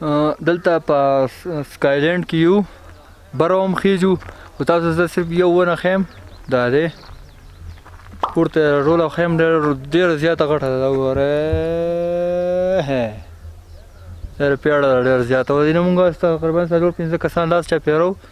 دلته په سکایلند کې یو بروم خېجو او تاسو زه صرف یو ونه خیم دا دی پورته رول او خیم ډېر ډېر زیاته غټه ده وره ډېر پیړه ډېر زیاته و دي نه مونږه تقریبا څلور پنځه کسان لاس چا پیرو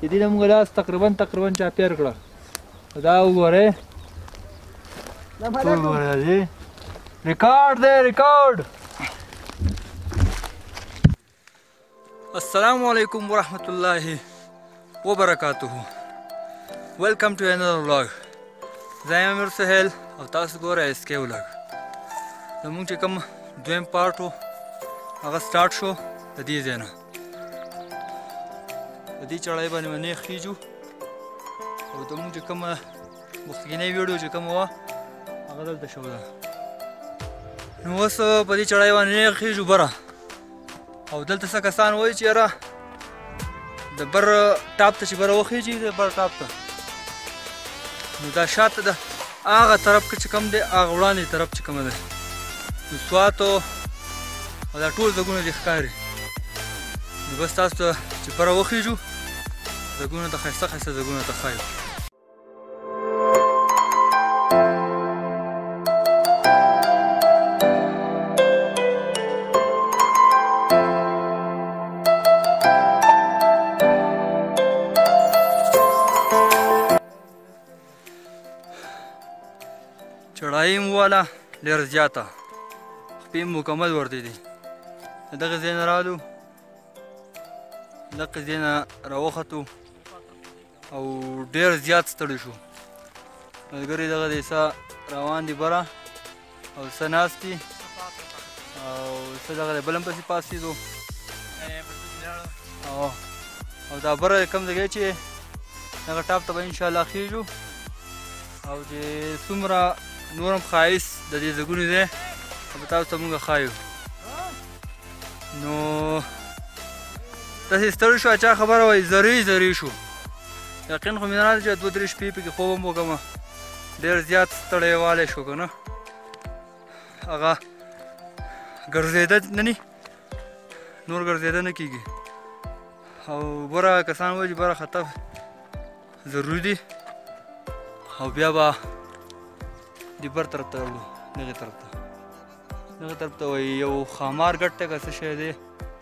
چې دې موږ لاس تقریبا تقریبا چاپیر کړه دا وګوره ټول وګوره دې ریکارډ دی ریکارډ السلام علیکم ورحمت الله وبرکاته ویلکم ټو انر ولاګ زه یم امیر سهیل او تاسو ګوره اس کې ولاګ زموږ چې کوم دویم پارټو هغه سٹارټ شو د دې ځای نه په دې چړای باندې باندې خېجو او ته مونږ چې کومه مخکینه ویډیو چې کومه وه هغه دلته شو ده نو اوس په دې چړای باندې خېجو بره او دلته څه کسان وایي چې یاره د بر ټاپ ته چې بره وخېجي د بر ټاپ ته نو دا شاته ده هغه طرف کې چې کوم دی هغه وړاندې طرف چې کومه ده نو سوات او دا ټول ځګونه دې ښکاري نو بس تاسو ته چې پره وخېږو ځګونه ته ښایسته ښایسته ځګونه ته ښایو چړای مو والا ډېر زیاته خپې مکمل ورته دي دغه ځای نه رالو دغه ځای نه راوختو او ډېر زیات ستړي شو ملګري دغه دی سا روان دي بره او څه ناست دي او څه دغه دی بل هم پسې پاڅېدو او او دا بره کوم ځای چې دغه ټاپ ته به انشاءالله خېږو او چې څومره نور هم ښایست د دې ځګونو دی به تاسو ته مونږ ښایو نو داسې ستړي شو چا خبره وایي زرې زرې شو یقین خو مې نه راځي چې دوه درې شپې پکې خوب هم وکړم ډیر زیات ستړی والی شو که نه هغه ګرځېده نه ني نور ګرځېده نه کېږي او بره کسان وایي چې بره خطب ضروري دي او بیا به د بر طرف ته وړو دغې طرف ته دغې طرف ته وایي یو ښامار ګټ ته که څه شی دی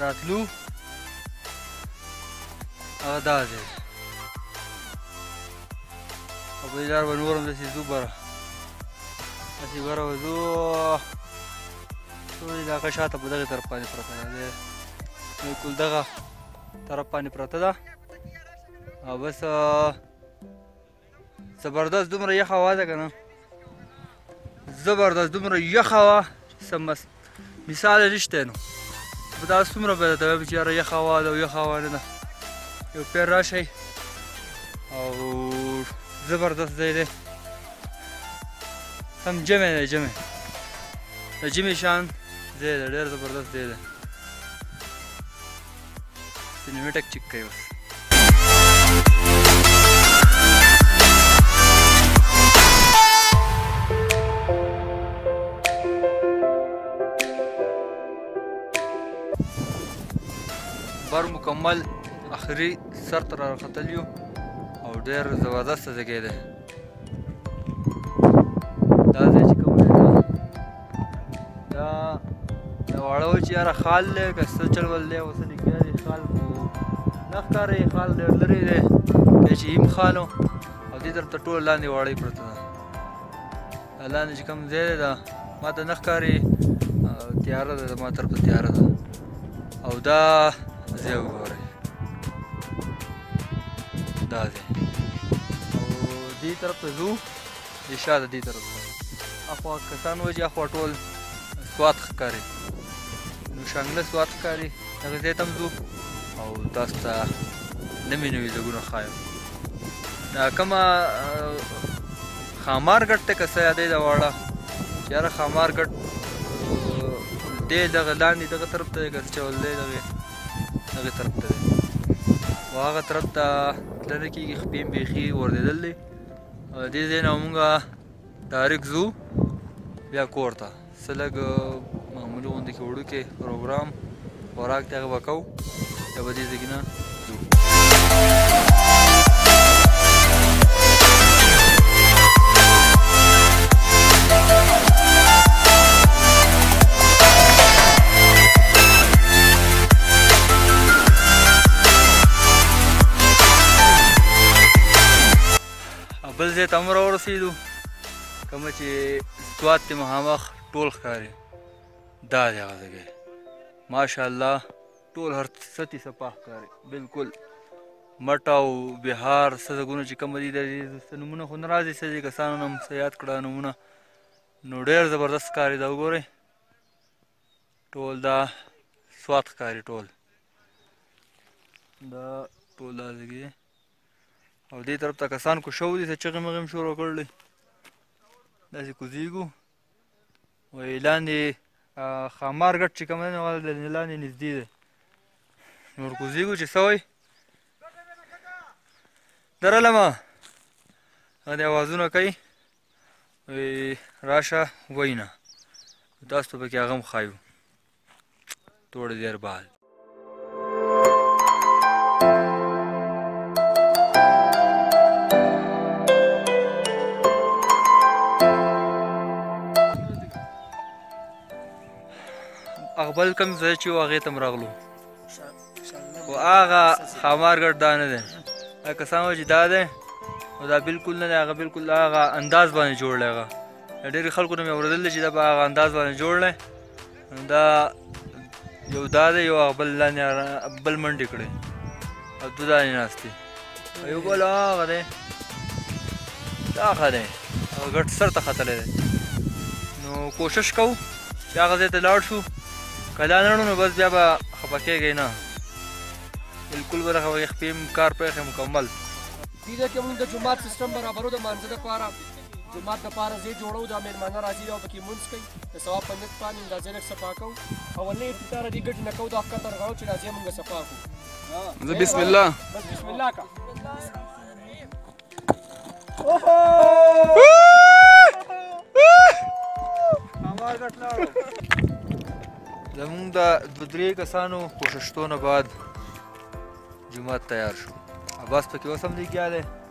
راتلو هغه دا دی او په دې لار به نور هم داسې ځو بره داسې بره به ځو ټول علاقه شاته په دغې طرف باندې پرته ده دی بالکل دغه طرف باندې پرته ده او بس زبردست دومره یخ هوا ده کنه زبردست دومره یخ هوا سمست مثال نشته نو دا څومره به ته چې یاره یخ هوا ده او یخ هوا نه ده یو پیر راشئ او زبردست ځای دی سم جمع دی جمع د جمع شان ځای دی ډېر زبردست ځای دی سینیمیټک چیک کوي اوس بر مکمل اخري سر ته راختلی یو او ډېر زبردست ځای دی دا ځای چې دا دا واړه و چې یاره خال دی که څه چل ول دی اوس لګیا دی خال خو نه ښکاري خال ډېر لرې دی که چې هم خال او دې طرف ته ټول لاندې واړی پرته ده دا لاندې چې کوم ځای دی دا ما ته نه ښکاري تیاره ده زما طرف ته تیاره ده او دا ځای وګورئ دا ځای او دې طرف ته ځو دی شا د دې طرف ته اخوا کسان وځي اخوا ټول سوات ښکاري نو شانګله سوات ښکاري هغه ځای ته هم ځو او تاسو ته نوي نوي ځایونه ښایم دا کومه خامار ګټ ته که څه یادوي دا واړه چې یاره خامار ګټ دی دغه لاندې دغه طرف ته دی که څه چول دی دغه دغه طرف ته دی خو هغه طرف ته تله نه کېږي خپې هم بیخي غورځېدل دی دې ځای نه مونږه ډایرک ځو بیا کور ته څه لږ معمولي غوندې کې وړوکی پروګرام خوراک ته هغه به کوو بیا به دې ځای نه ځو بل ځای ته هم راورسېدو کوم چې سوات ته مخامخ ټول ښکاري دا دی هغه ځای ماشاءالله ټول هر څه تی صفا ښکاري بالکل مټه او بهار څه ځګونه چې کوم دي د نمونه خو نه راځي چې کسانو نم څه یاد کړه نمونه نو ډېر زبردست ښکاري دا وګورئ ټول دا سوات ښکاري ټول دا ټول دا ځګي او دې طرف ته کسان کو شو دي چې چغې مغې هم شروع کړلې داسې کوزیږو و لاندې خامار ګټ چې کوم نه وال د لاندې نږدې دی نور کوزیږو چې سوی درلمه دا اوازونه کوي وی راشه وینا تاسو ته پکې هغه هم ښایو توړه دیر بعد اغبل کم ځای چې هغه تم راغلو خو هغه خامار ګډ دا نه دی دا کسان وایي چې دا دی او دا بالکل نه دی هغه بالکل هغه انداز باندې جوړ دی هغه ډېری خلکو نه مې اورېدل دی چې دا په هغه انداز باندې جوړ دی دا یو دا دی یو هغه بل لاندې بل منډې کړی او دوه دانې ناست دي یو بل هغه دی دا ښه دی هغه ګټ سر ته ختلی دی نو کوشش کوو چې هغه ځای ته لاړ شو که لا نه نو بس بیا به خفه کېږئ نه بالکل به دغه وایي خپې کار پېښې مکمل دې ځای کې مونږ د جومات سیستم برابرو د مانځه دپاره جومات دپاره ځای جوړو دا مېلمانه راځي او پکې مونځ کوي د ثواب په نیت باندې دا ځای لږ صفا کوو اولنۍ افتتاح دې ګټې نه کوو دا ښکته رغړو چې دا ځای مونږ صفا کړو زه بسم الله بس بسم الله کا اوهو کمال ګټ لاړو زمونږ د دوه درې کسانو کوششتونه بعد جومات تیار شو عباس پکې اوس هم لګیا دی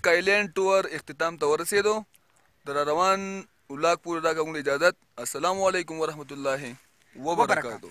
سکایلینډ ټور اختتام ته ورسېدو در روان ولاګ پورې دا کوم اجازه السلام علیکم ورحمت الله وبرکاتو